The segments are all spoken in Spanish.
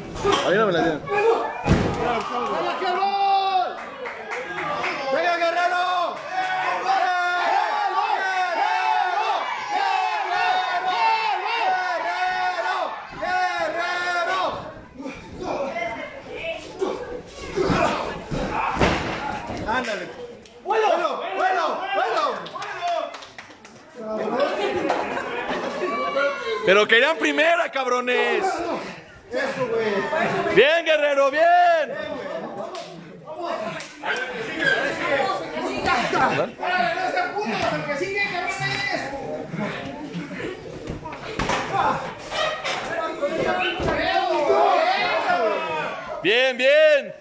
güey. A mí no me la dieron. ¡Venga, Guerrero! Ándale. ¡Vuelo! ¡Vuelo! ¡Vuelo! Pero querían primera, cabrones. Bien, guerrero, bien. Bien, bien.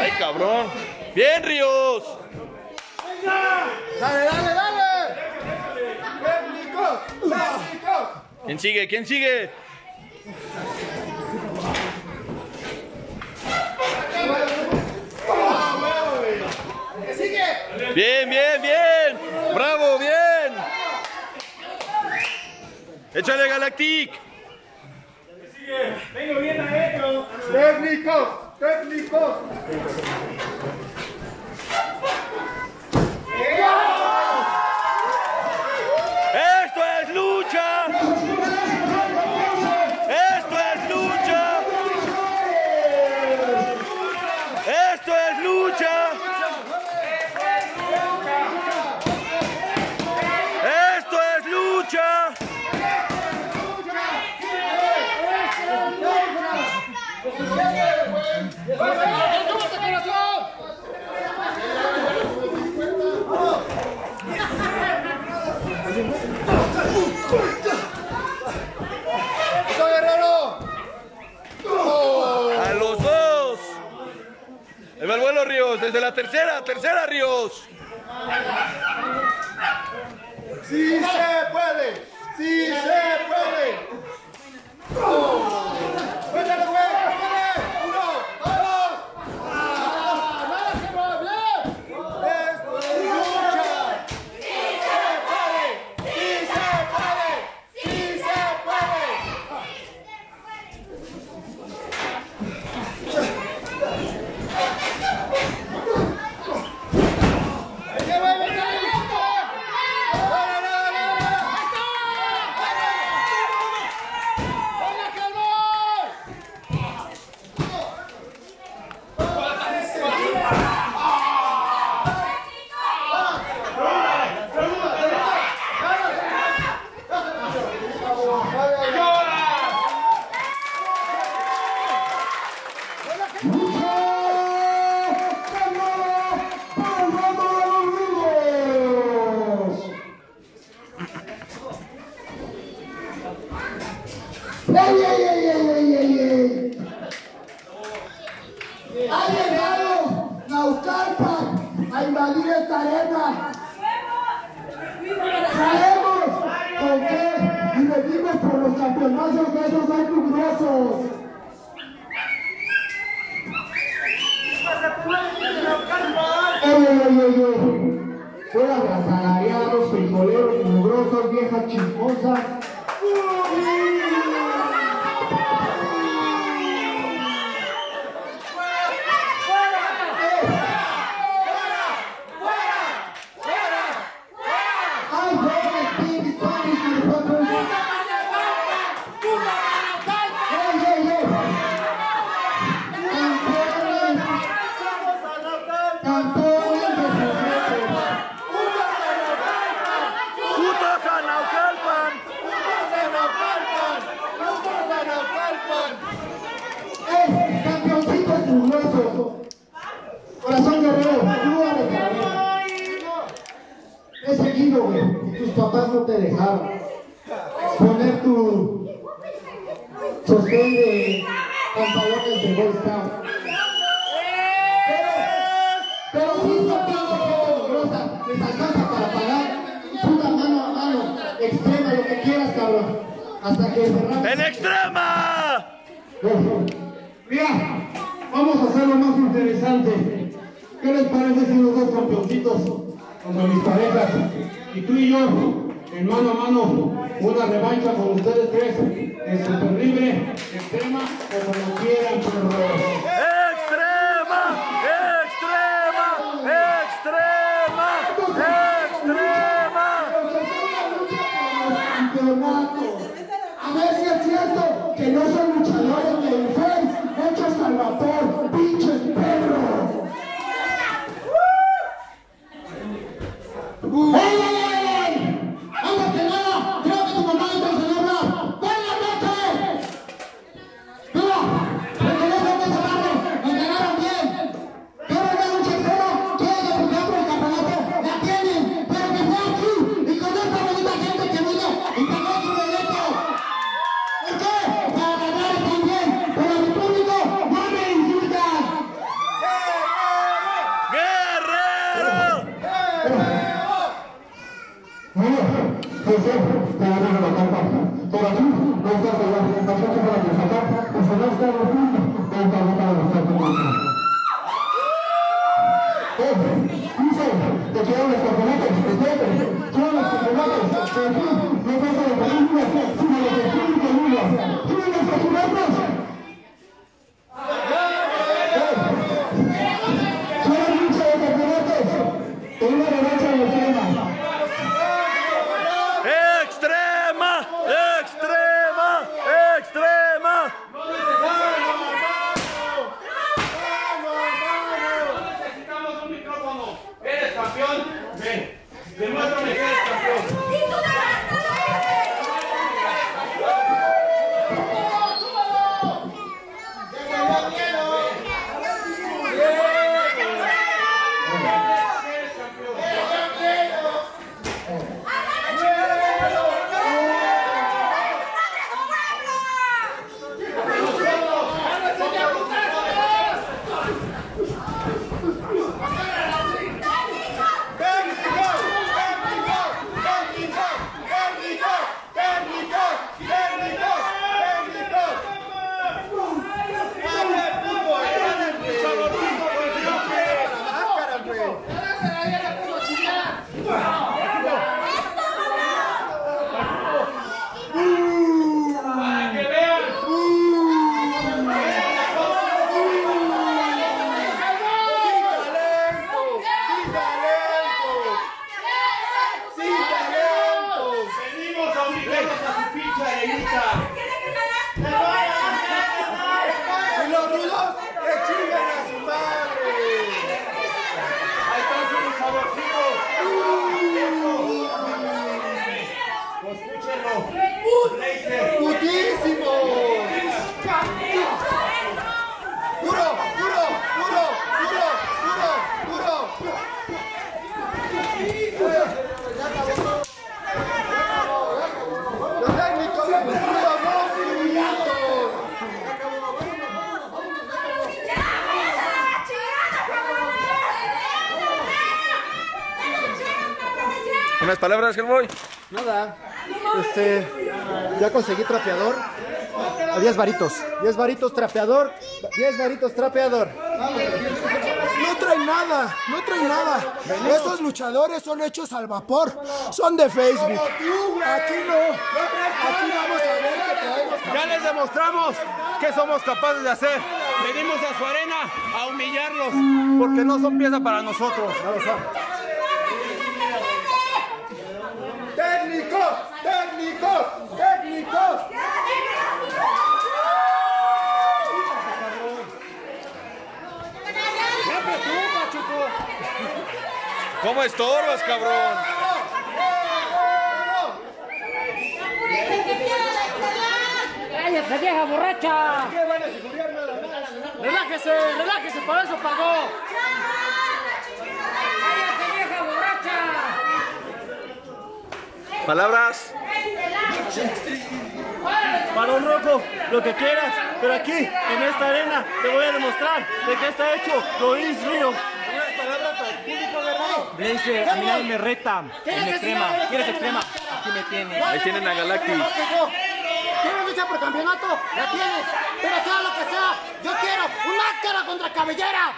Ay, cabrón. Bien, Ríos. ¡Dale, dale, dale! ¡Técnico! ¡Técnico! ¿Quién sigue? ¿Quién sigue? Bien, bien, bien. Bravo, bien. Échale Galactic. ¡Técnico! ¡Técnico! Esto es lucha. Esto es lucha. Esto es lucha. Esto es lucha. ¡Eso, Guerrero! A los dos. Ahí va el vuelo, Ríos. Desde la tercera, tercera, Ríos. ¡Sí se puede! ¡Sí se puede! ¡Cuéntale, güey! ¡Cuéntale! ¡Uno! ¡Dos! ¡Ah! ¡Nada, que va bien! ¡Esto es lucha! ¡Sí se puede! ¡Sí se puede! ¡Sí se puede! ¡Qué bueno, qué listo! ¡Dale, dale, dale! ¡Venga, Calvón! ¡Ey, ey, ey, ey, ey, ey, ey! Ha llegado Naucalpan a invadir esta arena. Traemos con qué y venimos por los campeonatos de esos artugrosos. ¡Ey, ey, ey, ey, ey! Fueran asalariados, frijoleros, mugrosos, viejas chismosas. Te dejaron poner tu sostén de pantalones de Boy Scout. Pero, esta pinche gente mugrosa les alcanza para pagar puta mano a mano, extrema, lo que quieras, cabrón. Hasta que cerramos. ¡En extrema! Mira, vamos a hacerlo más interesante. ¿Qué les parece si los dos campeoncitos contra mis parejas. Y tú y yo, en mano a mano, una revancha con ustedes tres, en super libre, extrema, como lo quieran, perros. ¡Extrema! ¡Extrema! ¡Extrema! ¡Extrema! campeonatos. A ver si es cierto que no son luchadores de defensa, hechos al Eh, dice, te quiero los campeonatos, quiero los no pasa de películas, sino de que público viva. ¿Quieren los? ¿Quieren lucha de campeonatos? Con una revancha de extrema. ¡Extrema! ¡Extrema! ¡Extrema! Necesitamos un micrófono. ¿Eres campeón? Ven. Demuéstrame que eres campeón. Eres campeón. ¡Técnico! ¡Técnico! ¡Técnico! ¡Técnico! ¡Técnico! ¡Técnico! ¡Técnico! ¡Dale, puto! ¡Dale, chaborruco! ¡Porque no quiere la máscara, güey! Para que vean. ¡Sin talento! ¡Sin talento! ¡Sin talento! Venimos a obligarlos a su pinche arenita. ¿Unas palabras, Hellboy? Nada. Este, ya conseguí trapeador. A 10 varitos. 10 varitos trapeador. 10 varitos trapeador. No traen nada, no traen nada. Esos luchadores son hechos al vapor, son de Facebook. Aquí no, aquí vamos a ver que traemos. Ya les demostramos que somos capaces de hacer. Venimos a su arena a humillarlos porque no son pieza para nosotros. ¡Técnicos! ¡Técnicos! ¡Técnicos! ¿Cómo estorbas, cabrón? ¡Cállate, vieja borracha! ¡Relájese, relájese! ¡Por eso pagó! ¡Cállate, vieja borracha! ¿Palabras? Balón rojo, lo que quieras, pero aquí, en esta arena, te voy a demostrar de qué está hecho Luis Río. Unas palabras para el público guerrero. Blazer, a mí nadie me reta. En extrema, ¿quieres extrema? Aquí me tienes. Ahí tienen a Galactic. ¿Quieres luchar por campeonato? La tienes. Pero sea lo que sea, yo quiero un máscara contra cabellera.